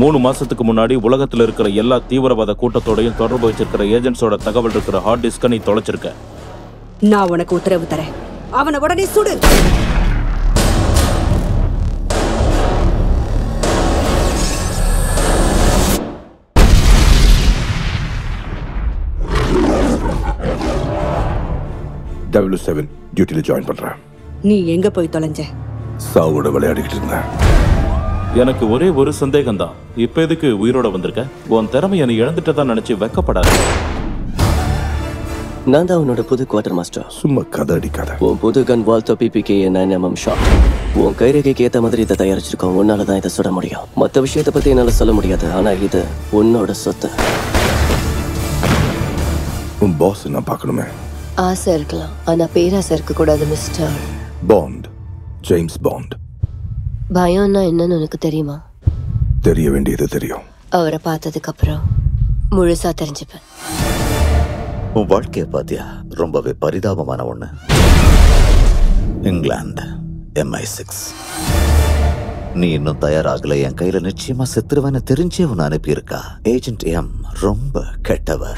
மூணு மாசத்துக்கு முன்னாடி உலகத்துல இருக்கிற எல்லா தீவிரவாத கூட்டத்தோடையும் தொடர்பு வச்சிருக்கிற ஏஜென்ட்ஸோட தகவல் இருக்கிற ஹார்ட் டிஸ்கை நீ தொலைச்சிருக்க. நான் உனக்கு உத்தரவு தரேன். அவனை உடனே சுடு. டபிள்யூ செவன் டியூட்டியில் ஜாயின் பண்ணுறேன் நீ எங்க போய் தொலைஞ்ச? சாவோட விளையாடிக்கிட்டு இருந்தேன். எனக்கு ஒரே ஒரு சந்தேகம் தான் இப்ப எதுக்கு உயிரோட வந்திருக்க? உன் திறமையை நீ இழந்துட்டதா நினைச்சு வெக்கப்படாத. நான் தான் உன்னோட புது குவார்டர் மாஸ்டர் சும்மா கதை அடிக்காத. உன் புது gun Walther PPK nine mm shot உன் கைரேகைக்கு ஏத்த மாதிரி இதை தயாரிச்சிருக்கோம். உன்னால தான் இதை சுட முடியும். மற்ற விஷயத்தை பத்தி என்னால சொல்ல முடியாது. ஆனா இது உன்னோட சொத்து. உன் பாஸ் நான் பார்க்கணுமே? ஆசை இருக்கலாம். ஆனா பேராசை இருக்க கூடாது மிஸ்டர் பாண்ட் ஜேம்ஸ் பாண்ட் பயம்னா என்னன்னு உனக்கு தெரியுமா? தெரிய வேண்டியது தெரியும். அவரை பார்த்ததுக்கு அப்புறம் முழுசா தெரிஞ்சுப்பேன். உன் வாழ்க்கைய பாத்தியா ரொம்பவே பரிதாபமான ஒண்ணு. இங்கிலாந்து எம்ஐ சிக்ஸ் நீ இன்னும் தயாராகல என் கையில நிச்சயமா செத்துருவேன்னு தெரிஞ்சே உன்னை அனுப்பியிருக்கா. ஏஜென்ட் எம் ரொம்ப கெட்டவ.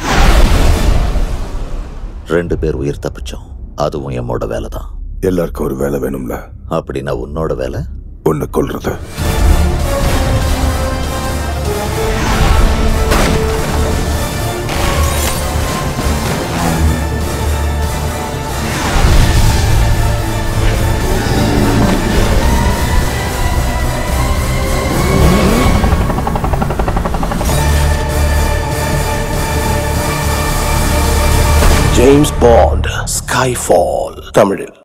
ரெண்டு பேர் உயிர் தப்பிச்சோம். அதுவும் எம்மோட வேலை தான் எல்லாருக்கும் ஒரு வேலை வேணும்ல? அப்படின்னா உன்னோட வேலை? உன்னை கொல்றது. ஜேம்ஸ் பாண்ட் ஸ்கைஃபால் தமிழில்